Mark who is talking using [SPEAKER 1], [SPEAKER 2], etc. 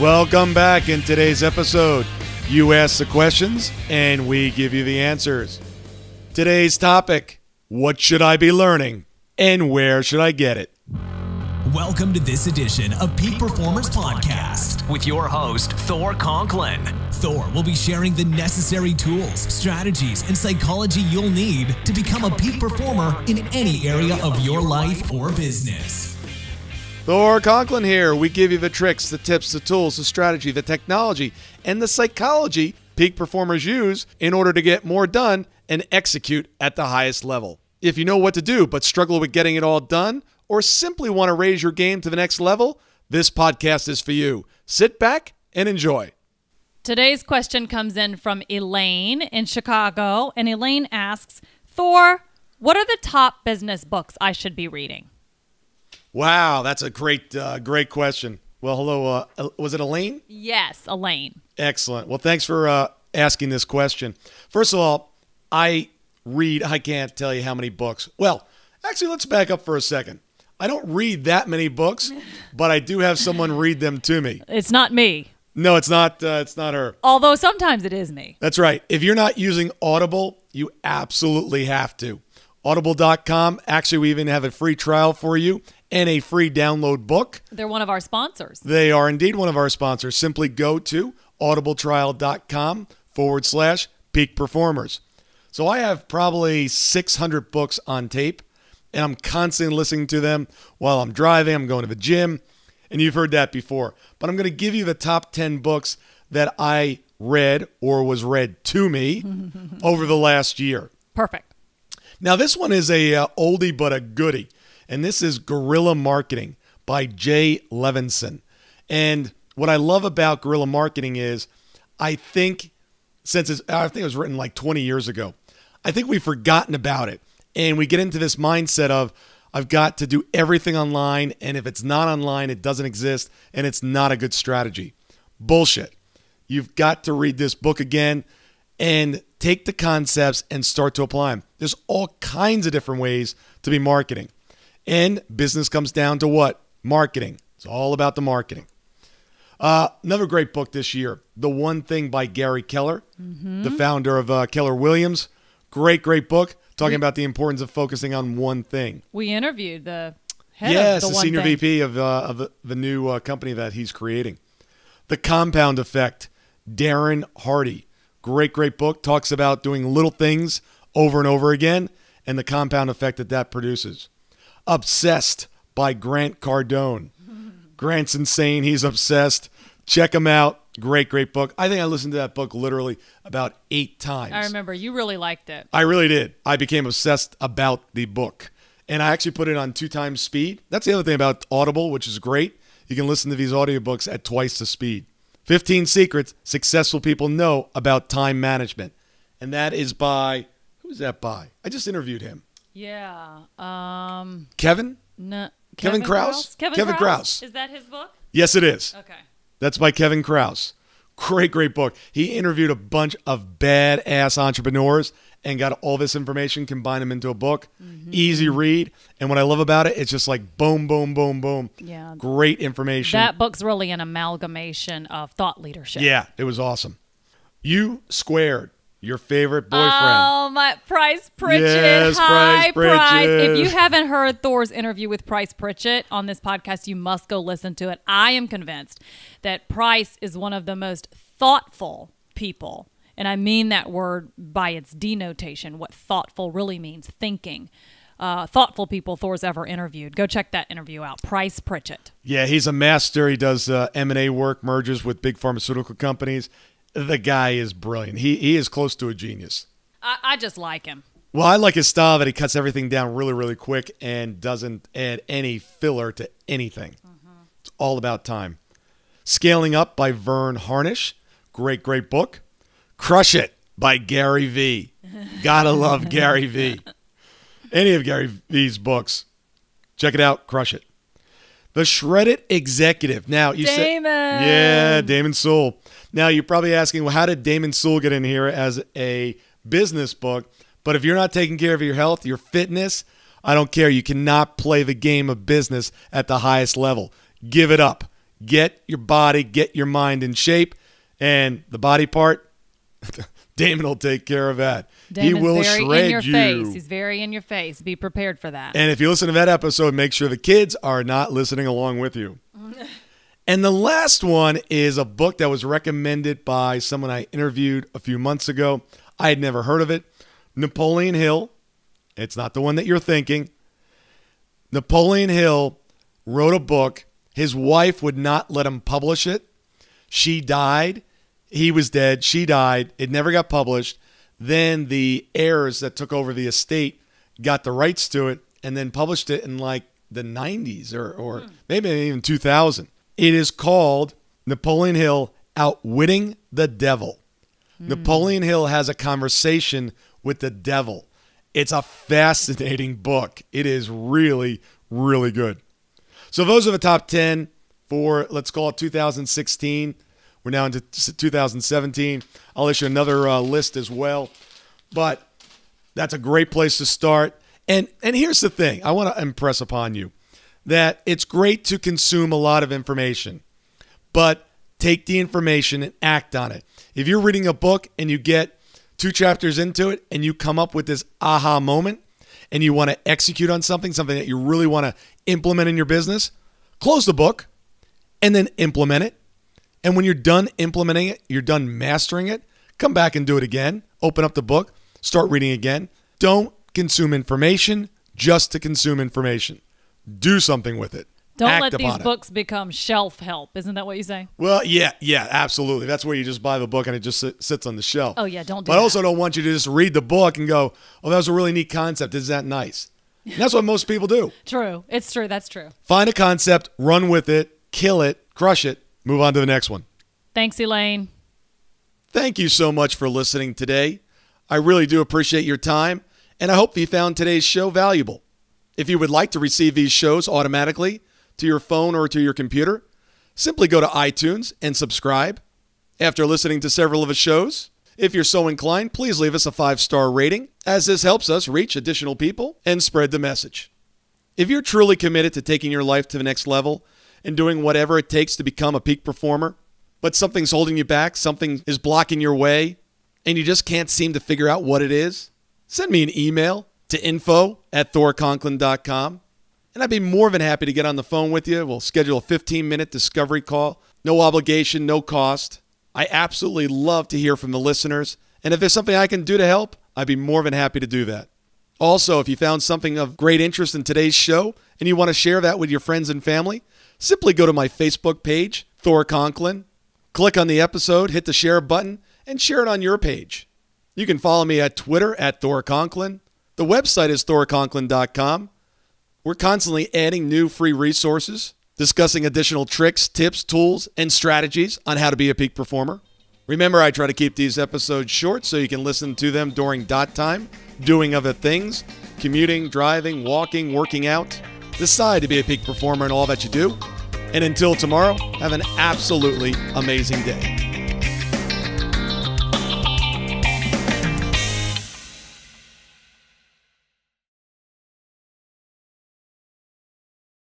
[SPEAKER 1] Welcome back in today's episode. You ask the questions and we give you the answers. Today's topic What should I be learning and where should I get it?
[SPEAKER 2] Welcome to this edition of Peak Performers Podcast
[SPEAKER 3] with your host, Thor Conklin.
[SPEAKER 2] Thor will be sharing the necessary tools, strategies, and psychology you'll need to become a peak performer in any area of your life or business.
[SPEAKER 1] Thor Conklin here. We give you the tricks, the tips, the tools, the strategy, the technology, and the psychology peak performers use in order to get more done and execute at the highest level. If you know what to do but struggle with getting it all done, or simply want to raise your game to the next level, this podcast is for you. Sit back and enjoy.
[SPEAKER 4] Today's question comes in from Elaine in Chicago, and Elaine asks, Thor, what are the top business books I should be reading?
[SPEAKER 1] Wow, that's a great, uh, great question. Well, hello. Uh, was it Elaine?
[SPEAKER 4] Yes, Elaine.
[SPEAKER 1] Excellent. Well, thanks for uh, asking this question. First of all, I read, I can't tell you how many books. Well, actually, let's back up for a second. I don't read that many books, but I do have someone read them to me.
[SPEAKER 4] It's not me.
[SPEAKER 1] No, it's not. Uh, it's not her.
[SPEAKER 4] Although sometimes it is me.
[SPEAKER 1] That's right. If you're not using Audible, you absolutely have to. Audible.com. Actually, we even have a free trial for you and a free download book.
[SPEAKER 4] They're one of our sponsors.
[SPEAKER 1] They are indeed one of our sponsors. Simply go to audibletrial.com forward slash peak performers. So I have probably 600 books on tape and I'm constantly listening to them while I'm driving, I'm going to the gym, and you've heard that before. But I'm going to give you the top 10 books that I read or was read to me over the last year.
[SPEAKER 4] Perfect.
[SPEAKER 1] Now this one is a uh, oldie but a goodie, and this is Guerrilla Marketing by Jay Levinson. And what I love about guerrilla marketing is I think since it's, I think it was written like 20 years ago, I think we've forgotten about it and we get into this mindset of I've got to do everything online, and if it's not online, it doesn't exist, and it's not a good strategy. Bullshit. You've got to read this book again and take the concepts and start to apply them. There's all kinds of different ways to be marketing. And business comes down to what? Marketing. It's all about the marketing. Uh, another great book this year, The One Thing by Gary Keller, mm-hmm. the founder of uh, Keller Williams. Great, great book talking we, about the importance of focusing on one thing.
[SPEAKER 4] We interviewed the head
[SPEAKER 1] yes,
[SPEAKER 4] the,
[SPEAKER 1] the senior
[SPEAKER 4] thing.
[SPEAKER 1] VP of, uh, of the, the new uh, company that he's creating. The Compound Effect, Darren Hardy. Great, great book. Talks about doing little things over and over again and the compound effect that that produces. Obsessed by Grant Cardone. Grant's insane. He's obsessed. Check him out. Great, great book. I think I listened to that book literally about eight times.
[SPEAKER 4] I remember you really liked it.
[SPEAKER 1] I really did. I became obsessed about the book. And I actually put it on two times speed. That's the other thing about Audible, which is great. You can listen to these audiobooks at twice the speed. 15 Secrets Successful People Know About Time Management. And that is by, who's that by? I just interviewed him.
[SPEAKER 4] Yeah. Um,
[SPEAKER 1] Kevin?
[SPEAKER 4] No.
[SPEAKER 1] Kevin, Kevin Kruse?
[SPEAKER 4] Kevin,
[SPEAKER 1] Kevin
[SPEAKER 4] Kruse?
[SPEAKER 1] Kruse.
[SPEAKER 4] Is that his book?
[SPEAKER 1] Yes, it is.
[SPEAKER 4] Okay.
[SPEAKER 1] That's by Kevin Kruse. Great, great book. He interviewed a bunch of badass entrepreneurs and got all this information, combined them into a book. Mm-hmm. Easy read. And what I love about it, it's just like boom, boom, boom, boom.
[SPEAKER 4] Yeah.
[SPEAKER 1] Great information.
[SPEAKER 4] That book's really an amalgamation of thought leadership.
[SPEAKER 1] Yeah, it was awesome. You squared your favorite boyfriend.
[SPEAKER 4] Oh, my Price Pritchett.
[SPEAKER 1] Yes,
[SPEAKER 4] Hi,
[SPEAKER 1] Price Pritchett.
[SPEAKER 4] If you haven't heard Thor's interview with Price Pritchett on this podcast, you must go listen to it. I am convinced that Price is one of the most thoughtful people. And I mean that word by its denotation, what thoughtful really means thinking. Uh, thoughtful people Thor's ever interviewed. Go check that interview out. Price Pritchett.
[SPEAKER 1] Yeah, he's a master. He does uh, M&A work, mergers with big pharmaceutical companies the guy is brilliant. He he is close to a genius.
[SPEAKER 4] I, I just like him.
[SPEAKER 1] Well, I like his style that he cuts everything down really, really quick and doesn't add any filler to anything. Mm-hmm. It's all about time. Scaling Up by Verne Harnish. Great, great book. Crush It by Gary Vee. Gotta love Gary Vee. Any of Gary Vee's books. Check it out. Crush It. The Shredded Executive. Now you
[SPEAKER 4] Damon.
[SPEAKER 1] said, yeah, Damon Sewell. Now you're probably asking, well, how did Damon Sewell get in here as a business book? But if you're not taking care of your health, your fitness, I don't care. You cannot play the game of business at the highest level. Give it up. get your body, get your mind in shape, and the body part, Damon will take care of that.
[SPEAKER 4] Damon's
[SPEAKER 1] he will
[SPEAKER 4] very
[SPEAKER 1] shred
[SPEAKER 4] in your
[SPEAKER 1] you.
[SPEAKER 4] face. He's very in your face. Be prepared for that.
[SPEAKER 1] And if you listen to that episode, make sure the kids are not listening along with you. and the last one is a book that was recommended by someone I interviewed a few months ago. I had never heard of it. Napoleon Hill. It's not the one that you're thinking. Napoleon Hill wrote a book. His wife would not let him publish it. She died. He was dead. She died. It never got published. Then the heirs that took over the estate got the rights to it and then published it in like the 90s or, or hmm. maybe even 2000. It is called Napoleon Hill Outwitting the Devil. Napoleon Hill has a conversation with the devil. It's a fascinating book. It is really, really good. So those are the top 10 for, let's call it 2016. We're now into 2017. I'll issue another uh, list as well. But that's a great place to start. And and here's the thing I want to impress upon you that it's great to consume a lot of information, but take the information and act on it. If you're reading a book and you get two chapters into it and you come up with this aha moment and you want to execute on something, something that you really want to implement in your business, close the book and then implement it. And when you're done implementing it, you're done mastering it, come back and do it again. Open up the book, start reading again. Don't consume information just to consume information. Do something with it.
[SPEAKER 4] Don't
[SPEAKER 1] Act
[SPEAKER 4] let these
[SPEAKER 1] it.
[SPEAKER 4] books become shelf help. Isn't that what you say?
[SPEAKER 1] Well, yeah, yeah, absolutely. That's where you just buy the book and it just sit, sits on the shelf.
[SPEAKER 4] Oh, yeah, don't do
[SPEAKER 1] But I also don't want you to just read the book and go, "Oh, that was a really neat concept. Is that nice?" And that's what most people do.
[SPEAKER 4] True. It's true. That's true.
[SPEAKER 1] Find a concept, run with it, kill it, crush it, move on to the next one.
[SPEAKER 4] Thanks, Elaine.
[SPEAKER 1] Thank you so much for listening today. I really do appreciate your time, and I hope you found today's show valuable. If you would like to receive these shows automatically to your phone or to your computer, simply go to iTunes and subscribe. After listening to several of the shows, if you're so inclined, please leave us a five star rating, as this helps us reach additional people and spread the message. If you're truly committed to taking your life to the next level and doing whatever it takes to become a peak performer, but something's holding you back, something is blocking your way, and you just can't seem to figure out what it is, send me an email to info at thorconklin.com. And I'd be more than happy to get on the phone with you. We'll schedule a 15 minute discovery call. No obligation, no cost. I absolutely love to hear from the listeners. And if there's something I can do to help, I'd be more than happy to do that. Also, if you found something of great interest in today's show and you want to share that with your friends and family, simply go to my Facebook page, Thor Conklin. Click on the episode, hit the share button, and share it on your page. You can follow me at Twitter at Thor Conklin. The website is thorconklin.com. We're constantly adding new free resources, discussing additional tricks, tips, tools, and strategies on how to be a peak performer. Remember, I try to keep these episodes short so you can listen to them during dot time, doing other things, commuting, driving, walking, working out. Decide to be a peak performer in all that you do. And until tomorrow, have an absolutely amazing day.